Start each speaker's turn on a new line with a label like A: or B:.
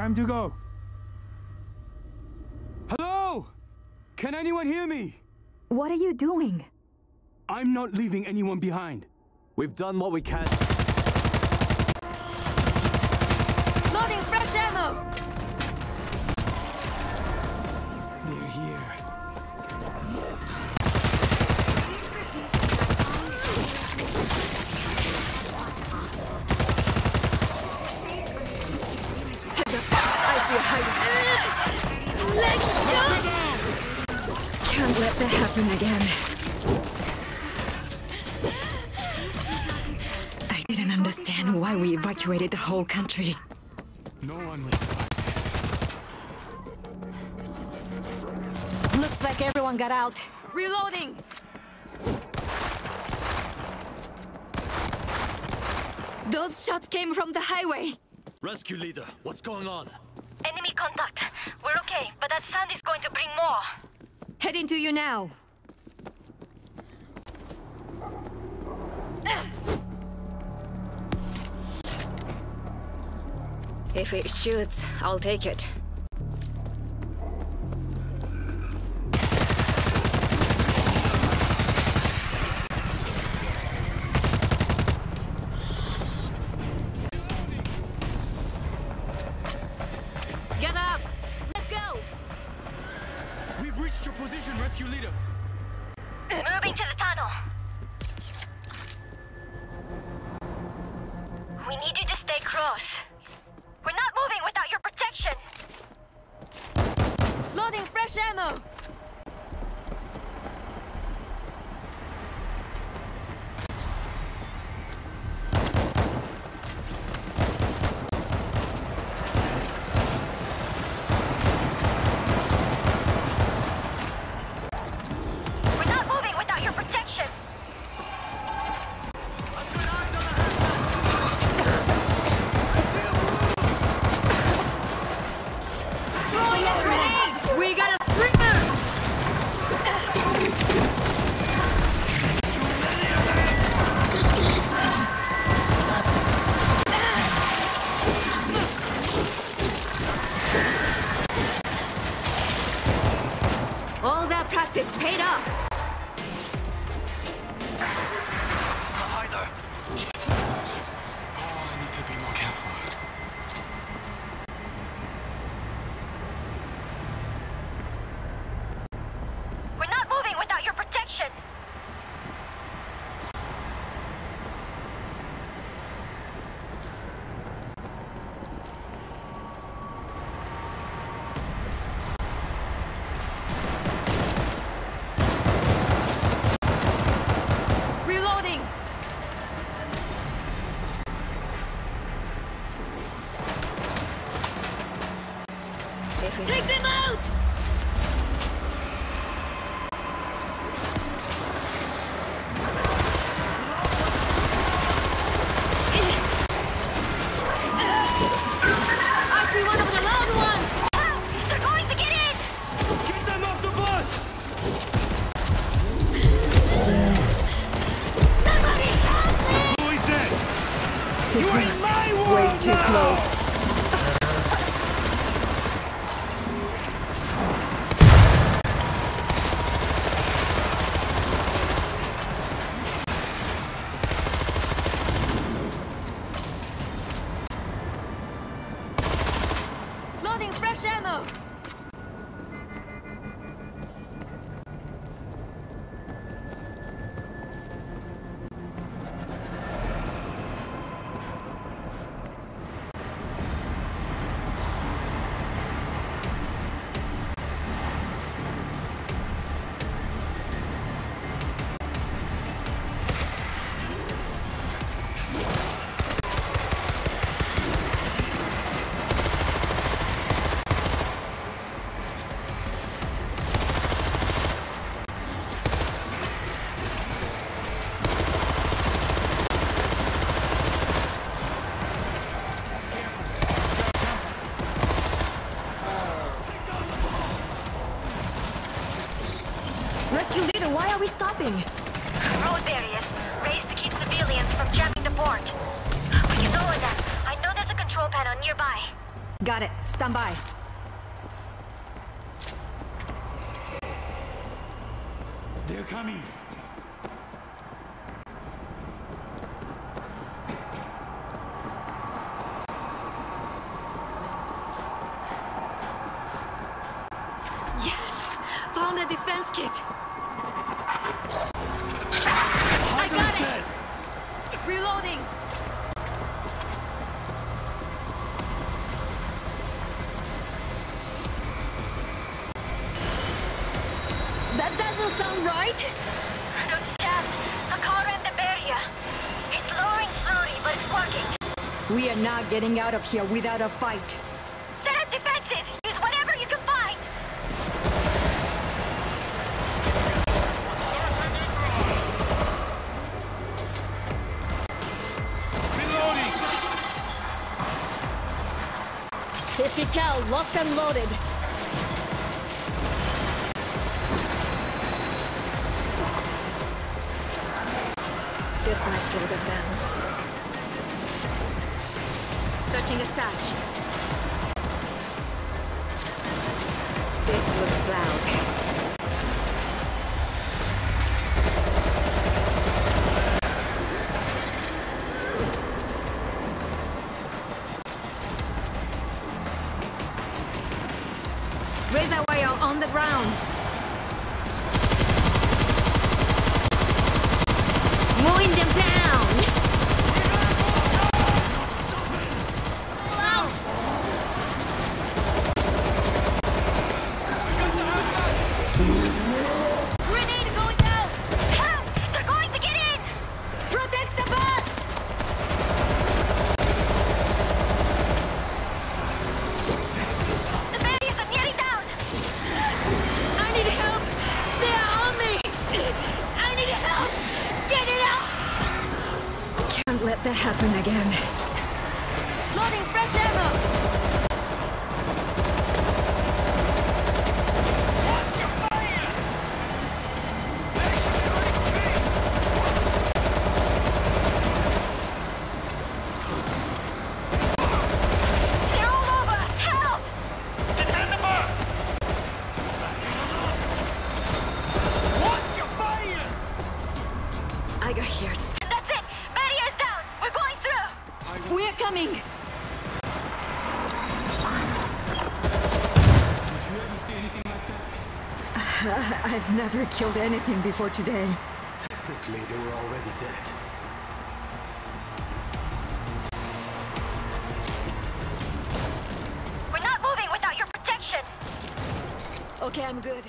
A: Time to go. Hello? Can anyone hear me?
B: What are you doing?
A: I'm not leaving anyone behind.
C: We've done what we can.
B: Let's go! Can't let that happen again. I didn't understand why we evacuated the whole country.
A: No one will survive this.
B: Looks like everyone got out. Reloading! Those shots came from the highway.
C: Rescue leader, what's going on?
D: Enemy contact. We're okay, but that sound is going to bring more.
B: Heading to you now. If it shoots, I'll take it.
A: Your position, rescue leader.
D: Moving to the tunnel.
B: That practice paid off. Take them out! Rescue leader, why are we stopping?
D: Road barriers raised to keep civilians from jamming the port. We can lower them. I know there's a control panel nearby.
B: Got it. Stand by.
A: They're coming.
B: A defense kit. I
A: Hydra's
B: got
A: dead.
B: it! Reloading! That doesn't sound right!
D: Look, Chad, the car ran the barrier. It's lowering slowly, but it's working.
B: We are not getting out of here without a fight. 50 cal locked and loaded. This might slow them down. Searching the stash. Happen again. Loading fresh ammo.
D: They're all over! Help!
A: Defend the bar. What? You're firing.
B: I got here. Coming.
A: Did you ever see anything like that?
B: I've never killed anything before today.
C: Technically, they were already dead.
D: We're not moving without your protection!
B: Okay, I'm good.